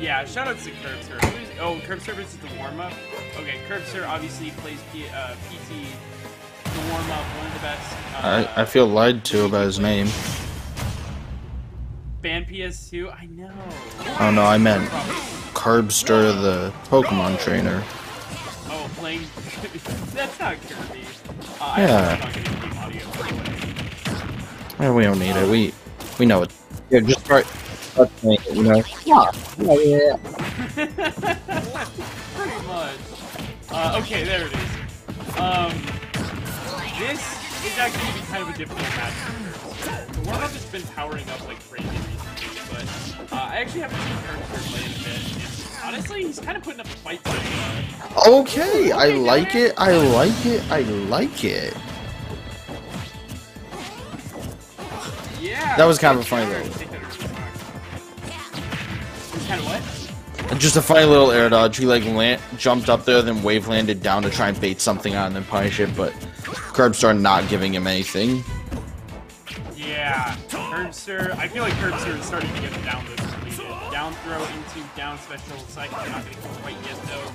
Yeah, shout out to Kirbster. Who's, oh, Kirbster is the warm up. Okay, Kirbster obviously plays P, uh, PT, the warm up, one of the best. Uh, I, I feel lied to about his name. Ban PS2. I know. Oh no, I meant Kirbster, the Pokemon trainer. Oh, playing. That's not Kirby. Uh, Yeah. I'm not gonna audio anyway. Eh, we don't need it. We we know it. Yeah, just start. Start playing it, you know. Yeah. Yeah. yeah. Pretty much. Uh, okay, there it is. Um, this is actually gonna be kind of a difficult match. for Kirby. The warm-up has been powering up like crazy recently, but uh, I actually haven't seen Kirby play in a bit. And honestly, he's kind of putting up a fight. So far. Okay, I like it. I like it. I like it. Yeah. That was kind of a funny Sure, kind of what? Just a funny little air dodge. He like land, jumped up there, then wave landed down to try and bait something out and then punish it, but Kirbstar not giving him anything. Yeah, Kirbster. I feel like Kirbster is starting to get the down throw completed. Down throw into down special cycle. Not getting it quite yet though.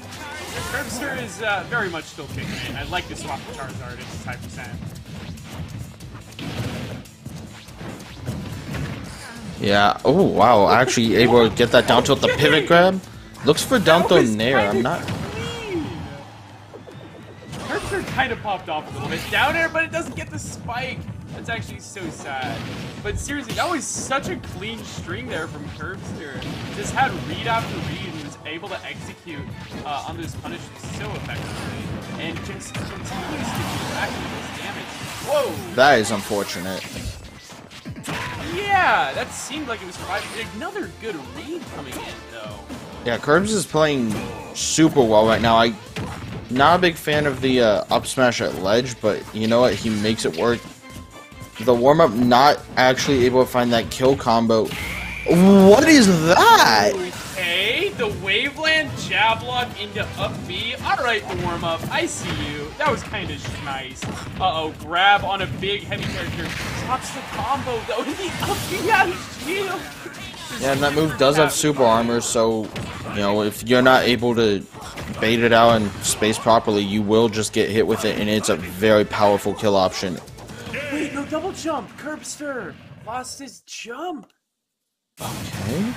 Kirbster is uh, very much still kicking it. I'd like to swap the Charizard. It's high percent. Yeah. Oh wow, actually able to get that down tilt the pivot grab. Looks for down throw nair. I'm not. Kirbster kind of popped off a little bit down air, but it doesn't get the spike. That's actually so sad. But seriously, that was such a clean string there from Kirbster. Just had read after read and was able to execute uh, on those punishes so effectively. And just continues to racking this damage. Whoa! That is unfortunate. Yeah, that seemed like it was five. Another good read coming in, though. Yeah, Kirbs is playing super well right now. I not a big fan of the uh, up smash at ledge, but you know what? He makes it work. The warm up not actually able to find that kill combo. What is that? Okay, the Waveland jab lock into up B. Alright, the warm up. I see you. That was kind of nice. Uh oh, grab on a big heavy character. Stops the combo though. The up B out of shield. Yeah, and that move does have super armor, so you know if you're not able to bait it out and space properly, you will just get hit with it, and it's a very powerful kill option. Wait, no double jump. Kirbster lost his jump. Okay.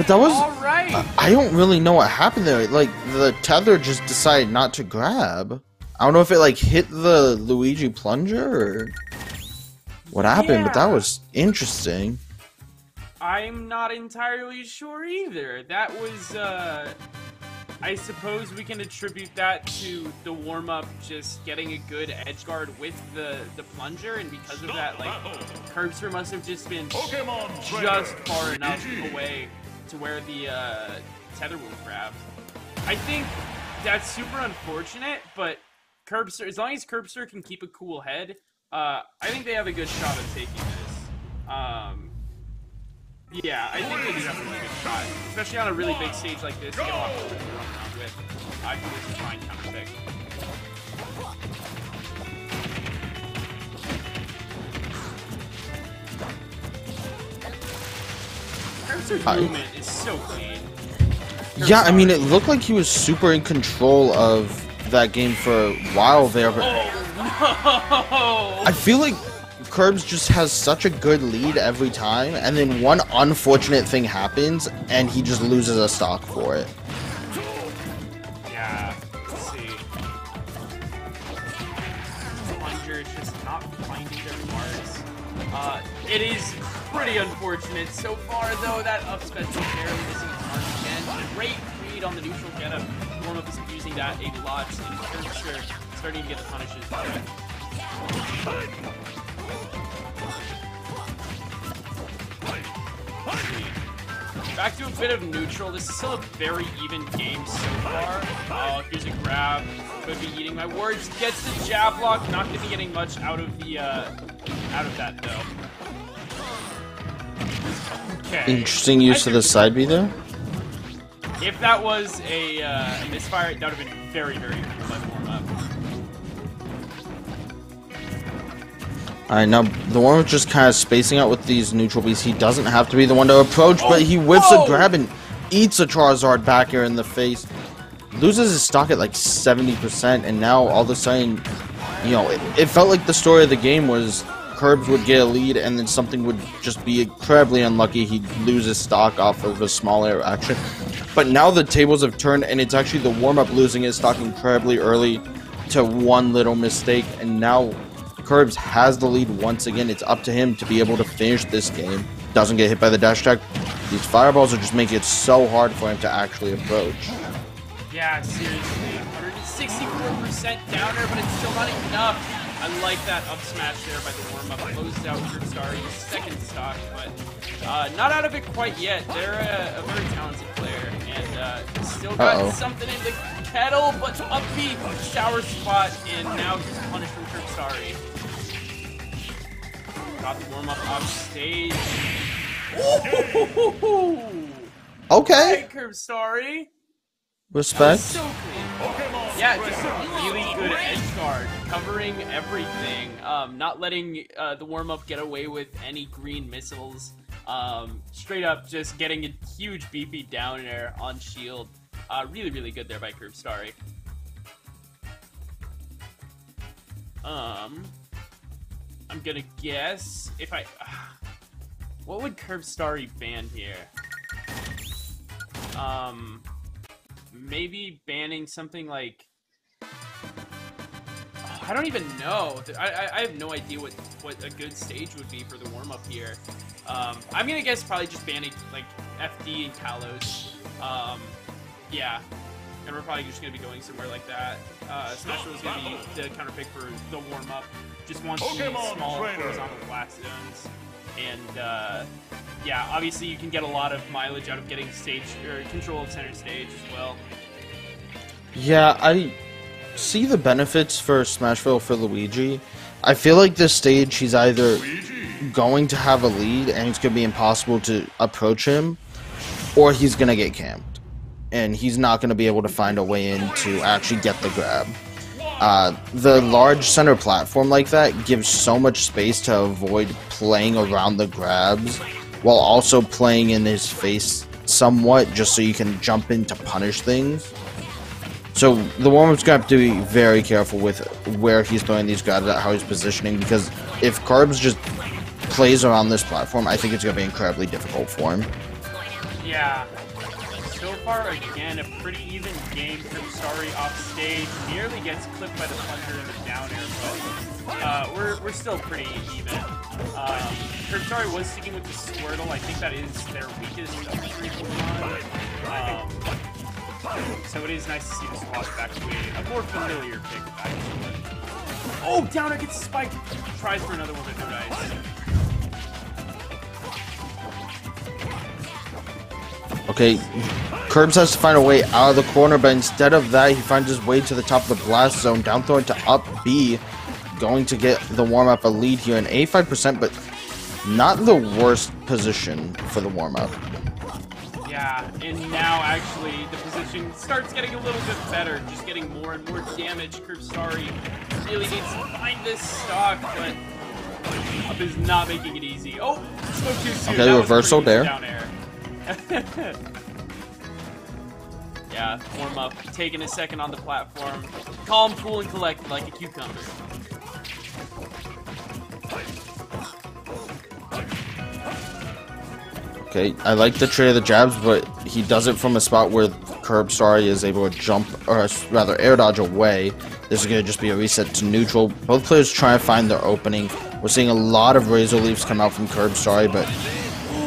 But that was Alright. I don't really know what happened there. Like the tether just decided not to grab. I don't know if it like hit the Luigi plunger or what happened, but that was interesting. I'm not entirely sure either. That was, uh. I suppose we can attribute that to the warm up just getting a good edge guard with the, the plunger, and because of that, like, Kirbster must have just been just far enough away to where the uh, tether will grab. I think that's super unfortunate, but Kirbster, as long as Kirbster can keep a cool head, uh, I think they have a good shot of taking this. Um, yeah, I think they do have a really good shot, especially on a really big stage like this. Get around with. I think this is fine pick. Kirbster's I- movement is so clean. Yeah, I mean it looked like he was super in control of that game for a while there, but Oh I feel like Kirbs just has such a good lead every time, and then one unfortunate thing happens, and he just loses a stock for it. Yeah, let's see. Plunger is just not finding their marks. Uh, it is pretty unfortunate. So far, though, that up special barely missing its again. Great read on the neutral getup. Warm up is using that a lot, and Kirbster starting to get the punishes. Back to a bit of neutral. This is still a very even game so far. Oh, here's a grab. Could be eating my words. Gets the jab lock. Not gonna be getting much out of the uh, out of that though. Okay. Interesting use of the side B there. If that was a, uh, a misfire, that would have been very, very cool by warm up. Alright, now the one just kind of spacing out with these neutral beats. He doesn't have to be the one to approach, but he whips whoa! a grab and eats a Charizard back air in the face. Loses his stock at like 70%, and now all of a sudden, you know, it, it felt like the story of the game was Kirbs would get a lead, and then something would just be incredibly unlucky. He'd lose his stock off of a small air action. But now the tables have turned, and it's actually the warm-up losing his stock incredibly early to one little mistake, and now Kirbs has the lead once again. It's up to him to be able to finish this game. Doesn't get hit by the dash attack. These fireballs are just making it so hard for him to actually approach. Yeah, seriously. 164% down air, but it's still not enough. I like that up smash there by the warm-up. Closed out Kirbstari's second stock, but uh, not out of it quite yet. They're a, a very talented player, and uh, still got Uh-oh. something in the kettle, but upbeat shower spot, and now he's punished from Kirbstari. Got the warm-up off stage. Ooh! Okay, Hey, Kirbstari! Respect. Yeah, just a really good edge guard, covering everything, um, not letting uh, the warm up get away with any green missiles. Um, straight up, just getting a huge beefy down air on shield. Uh, really, really good there by Kirbstari. Um, I'm gonna guess if I. what would Kirbstari ban here? Um, maybe banning something like Oh, I don't even know. I, I, have no idea what, what a good stage would be for the warm up here. Um, I'm gonna guess probably just banning like FD and Kalos. Um, yeah, and we're probably just gonna be going somewhere like that. Uh, Special is gonna be the counter pick for the warm up. Just wants these Pokemon small trainer. horizontal blast zones, and uh, yeah, obviously you can get a lot of mileage out of getting stage or control of center stage as well. Yeah, I see the benefits for Smashville for Luigi. I feel like this stage he's either going to have a lead and it's going to be impossible to approach him, or he's going to get camped. And he's not going to be able to find a way in to actually get the grab. Uh, the large center platform like that gives so much space to avoid playing around the grabs while also playing in his face somewhat just so you can jump in to punish things. So the warm-up's gonna have to be very careful with where he's throwing these grabs at, how he's positioning, because if Kirbs just plays around this platform, I think it's gonna be incredibly difficult for him. Yeah. So far, again, a pretty even game from Sorry off stage. Nearly gets clipped by the plunger and the down air, but uh, we're, we're still pretty even. Um, Sorry was sticking with the Squirtle. I think that is their weakest of three Pokemon. Um, so it is nice to see this swap back to a, a more familiar pick. Actually. Oh, Down air gets spiked. Tries for another one, but no dice. Okay, Kirbs has to find a way out of the corner, but instead of that, he finds his way to the top of the blast zone, down throw into up B, going to get the warm-up a lead here, an 85%, but not the worst position for the warm-up. Yeah, and now actually the position starts getting a little bit better, just getting more and more damage. Kirbstari really needs to find this stock, but Up is not making it easy. Oh, too soon. Okay, That reversal there. Yeah, warm up, taking a second on the platform. Calm, cool, and collected like a cucumber. Okay, I like the trade of the jabs, but he does it from a spot where Kirbstari is able to jump, or rather air dodge away. This is going to just be a reset to neutral. Both players try to find their opening. We're seeing a lot of Razor Leafs come out from Kirbstari, but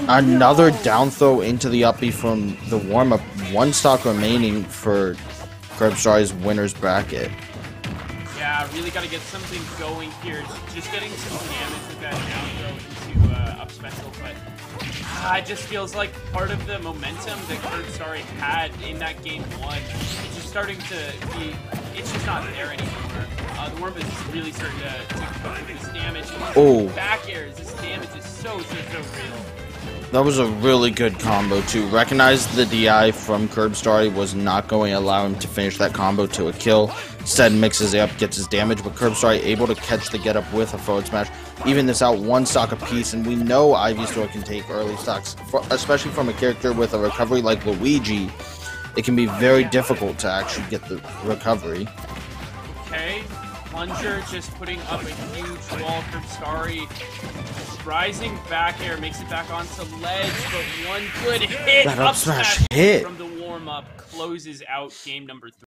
another down throw into the up B from the warm-up. One stock remaining for Curb winner's bracket. Yeah, really got to get something going here. Just getting some damage with that down throw into uh, up special, but ah, it just feels like part of the momentum that Kirbstari had in that game one. It's just starting to be. It's just not there anymore. Uh, the worm is really starting to, to this damage. Oh. Back airs, this damage is so so so real. That was a really good combo too. Recognized the DI from Kirbstar was not going to allow him to finish that combo to a kill. Instead mixes it up, gets his damage, but Kirbstar able to catch the get up with a forward smash. Even this out one stock apiece, and we know Ivysaur can take early stocks, especially from a character with a recovery like Luigi. It can be very difficult to actually get the recovery. Okay, Plunger just putting up a huge wall Starry. Rising back air makes it back onto ledge, but one good hit That up smash hit. from the warm up closes out game number three.